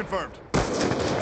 confirmed.